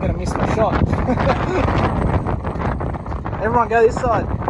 gonna miss my shot. Everyone go this side.